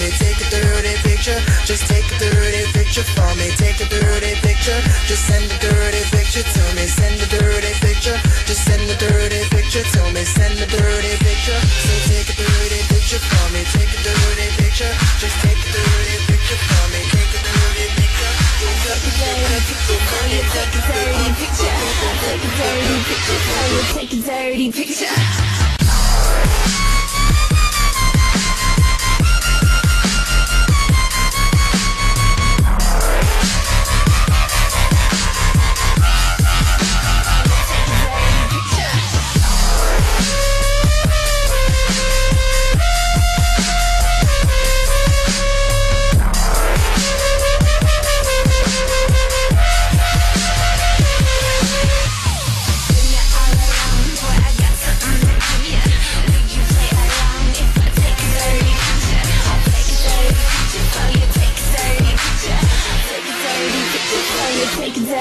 me, take a dirty picture. Just take a dirty picture for me, take a dirty picture. Just send a dirty picture to me, send a dirty picture. Just send a dirty picture to me, send a dirty picture. So take a dirty picture for me, take a dirty picture. Just take a dirty picture for me, take a dirty picture. Take a dirty picture, oh take a dirty picture. Take a dirty picture, oh take a dirty picture.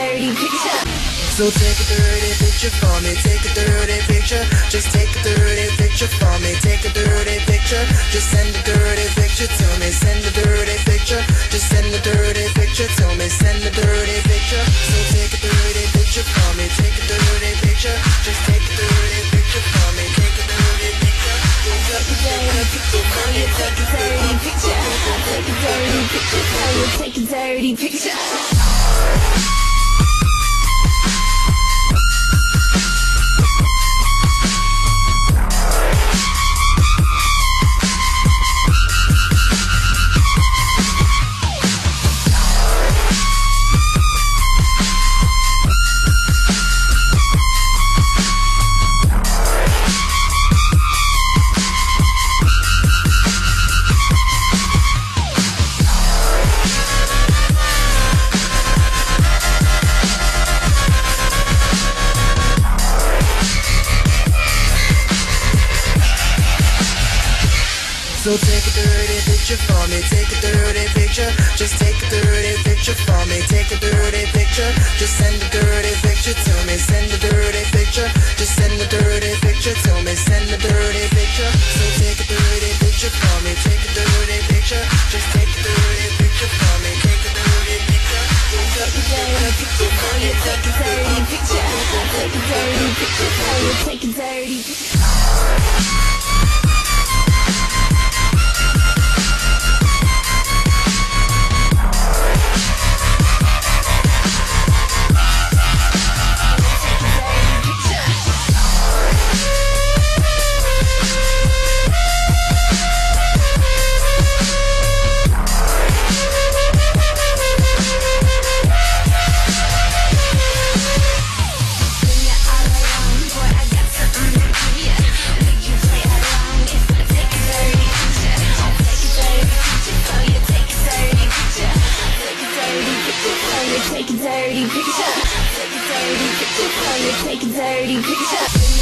Dirty picture. So take a dirty picture for me, take a dirty picture. Just take a dirty picture for me, take a dirty picture. Just send a dirty picture to me, send a dirty picture. Just send a dirty picture to me, send a dirty picture. So take a dirty picture for me, take a dirty picture. Just take a dirty picture for me, take a dirty picture. Take a dirty picture, oh you take a dirty picture. Take a dirty picture, So take a dirty picture for me, take a dirty picture. Just take a dirty picture for me, take a dirty picture. Just send a dirty picture to me, send a dirty picture. Just send a dirty picture to me, send a dirty picture. So take a dirty picture for me, take a dirty picture. Just take a dirty picture for me, take a dirty picture. Take a dirty picture for me, take a dirty picture. Take a dirty picture for me, take a dirty picture. take a dirty picture.